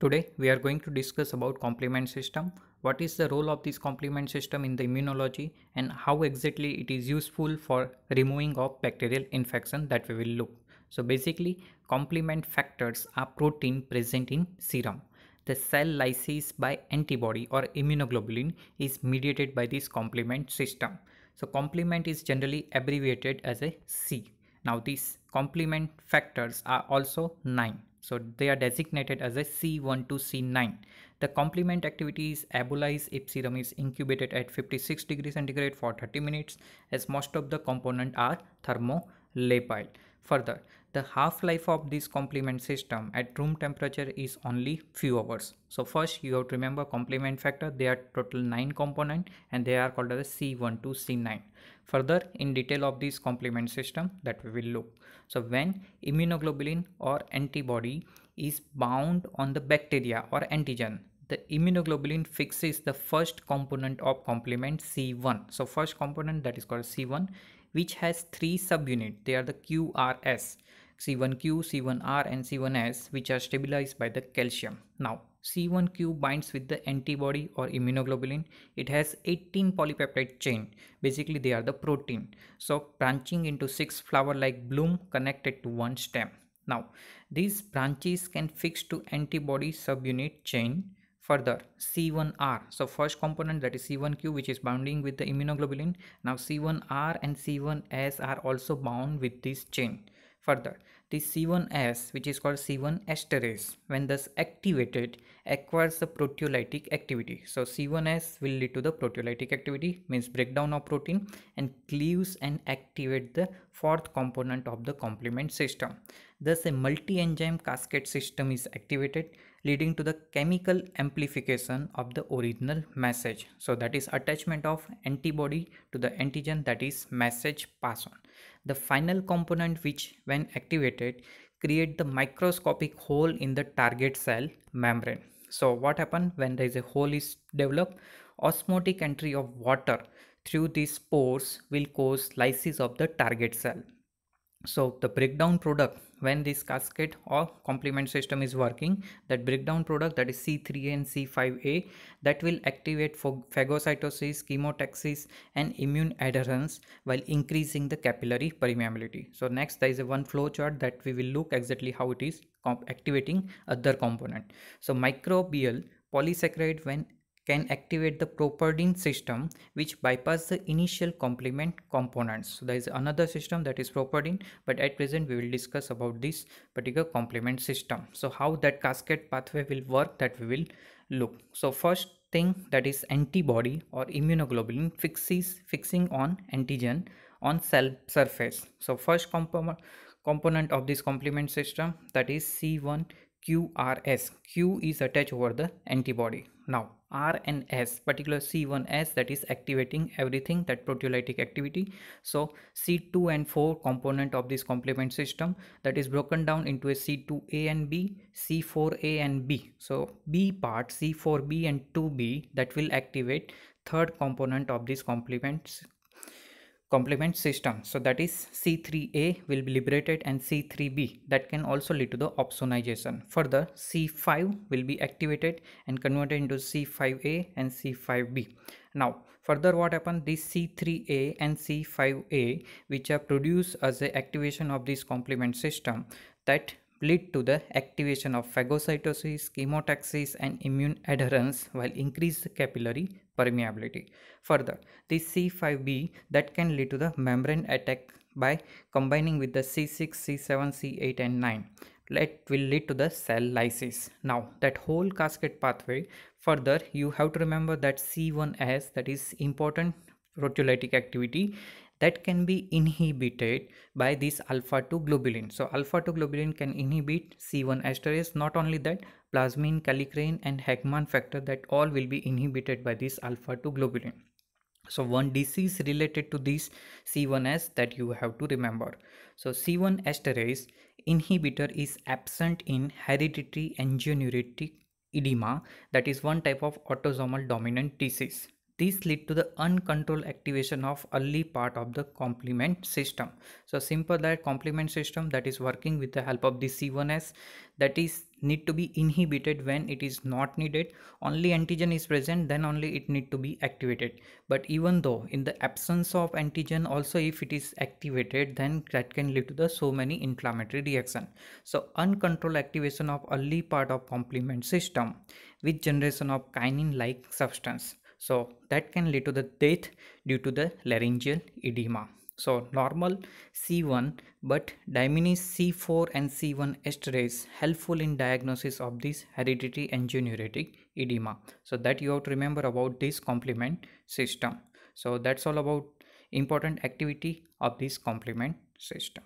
Today we are going to discuss about complement system, what is the role of this complement system in the immunology and how exactly it is useful for removing of bacterial infection that we will look. So basically complement factors are protein present in serum. The cell lysis by antibody or immunoglobulin is mediated by this complement system. So complement is generally abbreviated as a C. Now these complement factors are also 9 so they are designated as a C1 to C9. The complement activity is abolize if serum is incubated at 56 degrees centigrade for 30 minutes as most of the component are thermolabile. Further, the half-life of this complement system at room temperature is only few hours. So first you have to remember complement factor, they are total 9 component and they are called as C1 to C9. Further in detail of this complement system that we will look. So when immunoglobulin or antibody is bound on the bacteria or antigen, the immunoglobulin fixes the first component of complement C1. So first component that is called C1 which has three subunits. They are the QRS, C1Q, C1R and C1S which are stabilized by the calcium. Now C1Q binds with the antibody or immunoglobulin. It has 18 polypeptide chain. Basically they are the protein. So branching into six flower like bloom connected to one stem. Now these branches can fix to antibody subunit chain further c1r so first component that is c1q which is bounding with the immunoglobulin now c1r and c1s are also bound with this chain further this C1S which is called C1 esterase when thus activated acquires the proteolytic activity. So C1S will lead to the proteolytic activity means breakdown of protein and cleaves and activate the fourth component of the complement system. Thus a multi-enzyme cascade system is activated leading to the chemical amplification of the original message. So that is attachment of antibody to the antigen that is message pass on. The final component which when activated create the microscopic hole in the target cell membrane. So what happen when there is a hole is developed? Osmotic entry of water through these pores will cause lysis of the target cell. So the breakdown product when this cascade or complement system is working that breakdown product that is C3A and C5A that will activate for phagocytosis, chemotaxis and immune adherence while increasing the capillary permeability. So next there is a one flow chart that we will look exactly how it is activating other component. So microbial polysaccharide when can activate the properdin system which bypass the initial complement components. So there is another system that is properdin but at present we will discuss about this particular complement system. So how that cascade pathway will work that we will look. So first thing that is antibody or immunoglobulin fixes fixing on antigen on cell surface. So first component component of this complement system that is C1 QRS. Q is attached over the antibody. Now R and S, particular C1S that is activating everything that proteolytic activity. So C2 and 4 component of this complement system that is broken down into a C2A and B, C4A and B. So B part C4B and 2B that will activate third component of this complement complement system. So that is c3a will be liberated and c3b that can also lead to the opsonization. Further c5 will be activated and converted into c5a and c5b now further what happened? This c3a and c5a which are produced as the activation of this complement system that lead to the activation of phagocytosis, chemotaxis and immune adherence while increase capillary permeability. Further, the C5b that can lead to the membrane attack by combining with the C6, C7, C8 and 9 that will lead to the cell lysis. Now that whole cascade pathway further you have to remember that C1S that is important proteolytic activity that can be inhibited by this alpha 2 globulin. So alpha 2 globulin can inhibit C1 esterase. Not only that, plasmin, kallikrein and Hageman factor that all will be inhibited by this alpha 2 globulin. So one disease related to this C1s that you have to remember. So C1 esterase inhibitor is absent in hereditary angioneuritic edema that is one type of autosomal dominant disease these lead to the uncontrolled activation of early part of the complement system. So simple that complement system that is working with the help of the c1s that is need to be inhibited when it is not needed. Only antigen is present then only it need to be activated. But even though in the absence of antigen also if it is activated then that can lead to the so many inflammatory reaction. So uncontrolled activation of early part of complement system with generation of kinin like substance so that can lead to the death due to the laryngeal edema so normal C1 but diminished C4 and C1 esterase helpful in diagnosis of this hereditary angioneuritic edema. So that you have to remember about this complement system. So that's all about important activity of this complement system.